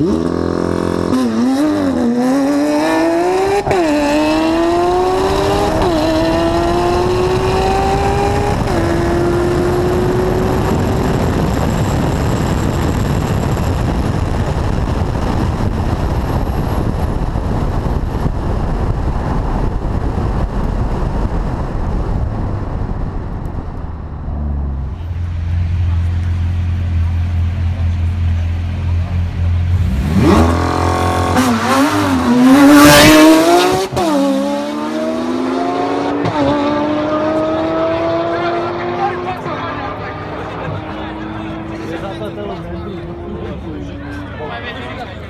Ooh. Exatamente.